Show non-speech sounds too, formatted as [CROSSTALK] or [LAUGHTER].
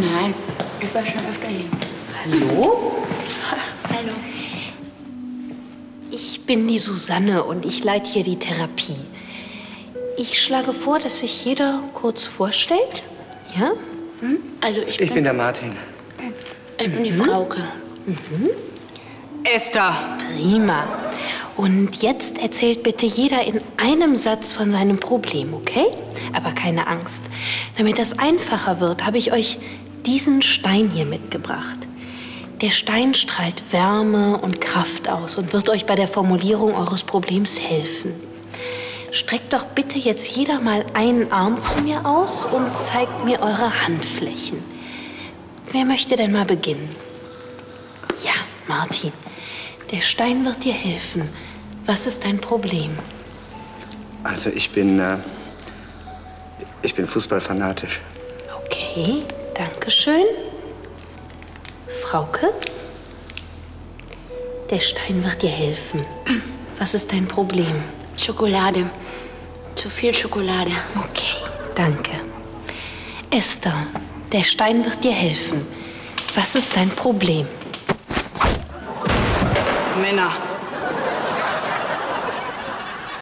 Nein, ich war schon öfter hier. Hallo? [LAUGHS] Hallo. Ich bin die Susanne und ich leite hier die Therapie. Ich schlage vor, dass sich jeder kurz vorstellt. Ja? Also ich, Ich bin der Martin. ich bin die Frauke. Esther. Prima. Und jetzt erzählt bitte jeder in einem Satz von seinem Problem, okay? Aber keine Angst. Damit das einfacher wird, habe ich euch diesen Stein hier mitgebracht. Der Stein strahlt Wärme und Kraft aus und wird euch bei der Formulierung eures Problems helfen. Streckt doch bitte jetzt jeder mal einen Arm zu mir aus und zeigt mir eure Handflächen. Wer möchte denn mal beginnen? Ja, Martin. Der Stein wird dir helfen. Was ist dein Problem? Also ich bin, äh, ich bin fußballfanatisch. Okay, danke schön. Frauke? Der Stein wird dir helfen. Was ist dein Problem? Schokolade. Zu viel Schokolade. Okay, danke. Esther, der Stein wird dir helfen. Was ist dein Problem? Männer.